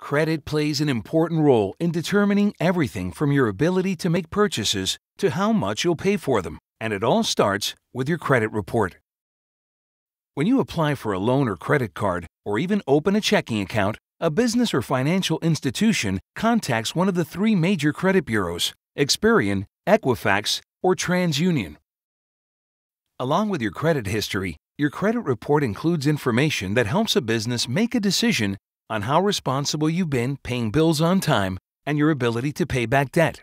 Credit plays an important role in determining everything from your ability to make purchases to how much you'll pay for them, and it all starts with your credit report. When you apply for a loan or credit card, or even open a checking account, a business or financial institution contacts one of the three major credit bureaus Experian, Equifax, or TransUnion. Along with your credit history, your credit report includes information that helps a business make a decision on how responsible you've been paying bills on time and your ability to pay back debt.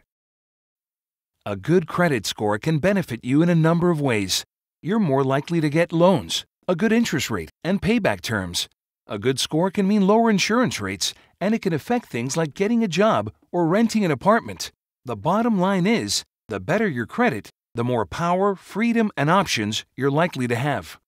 A good credit score can benefit you in a number of ways. You're more likely to get loans, a good interest rate, and payback terms. A good score can mean lower insurance rates, and it can affect things like getting a job or renting an apartment. The bottom line is the better your credit, the more power, freedom, and options you're likely to have.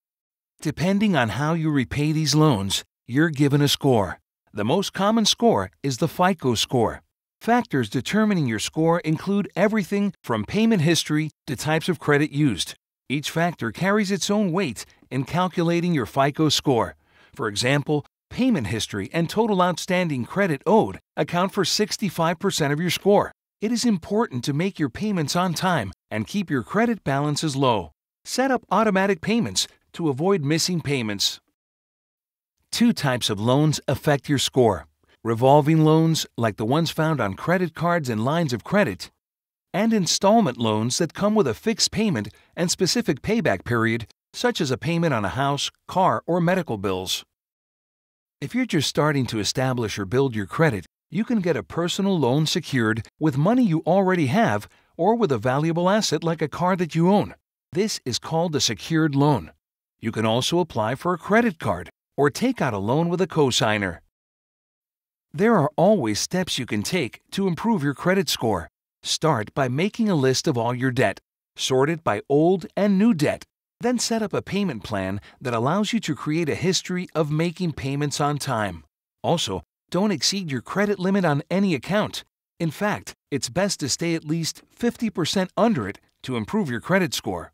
Depending on how you repay these loans, you're given a score. The most common score is the FICO score. Factors determining your score include everything from payment history to types of credit used. Each factor carries its own weight in calculating your FICO score. For example, payment history and total outstanding credit owed account for 65% of your score. It is important to make your payments on time and keep your credit balances low. Set up automatic payments to avoid missing payments. Two types of loans affect your score revolving loans, like the ones found on credit cards and lines of credit, and installment loans that come with a fixed payment and specific payback period, such as a payment on a house, car, or medical bills. If you're just starting to establish or build your credit, you can get a personal loan secured with money you already have or with a valuable asset like a car that you own. This is called a secured loan. You can also apply for a credit card or take out a loan with a cosigner. There are always steps you can take to improve your credit score. Start by making a list of all your debt, sort it by old and new debt, then set up a payment plan that allows you to create a history of making payments on time. Also, don't exceed your credit limit on any account. In fact, it's best to stay at least 50% under it to improve your credit score.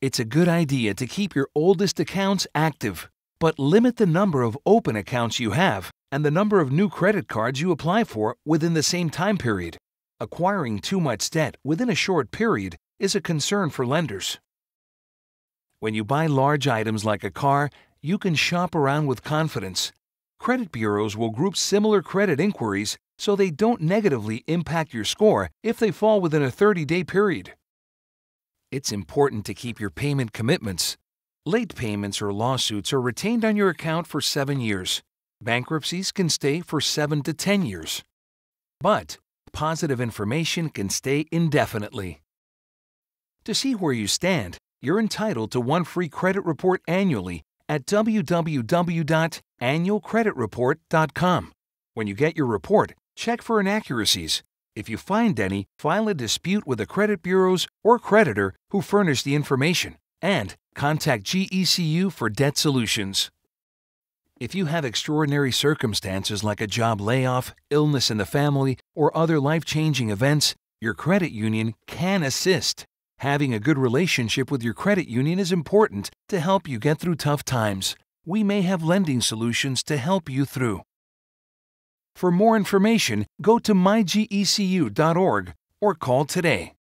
It's a good idea to keep your oldest accounts active but limit the number of open accounts you have and the number of new credit cards you apply for within the same time period. Acquiring too much debt within a short period is a concern for lenders. When you buy large items like a car, you can shop around with confidence. Credit bureaus will group similar credit inquiries so they don't negatively impact your score if they fall within a 30 day period. It's important to keep your payment commitments. Late payments or lawsuits are retained on your account for seven years. Bankruptcies can stay for seven to 10 years. But positive information can stay indefinitely. To see where you stand, you're entitled to one free credit report annually at www.annualcreditreport.com. When you get your report, check for inaccuracies. If you find any, file a dispute with the credit bureaus or creditor who furnished the information and contact GECU for debt solutions. If you have extraordinary circumstances like a job layoff, illness in the family, or other life changing events, your credit union can assist. Having a good relationship with your credit union is important to help you get through tough times. We may have lending solutions to help you through. For more information, go to mygecu.org or call today.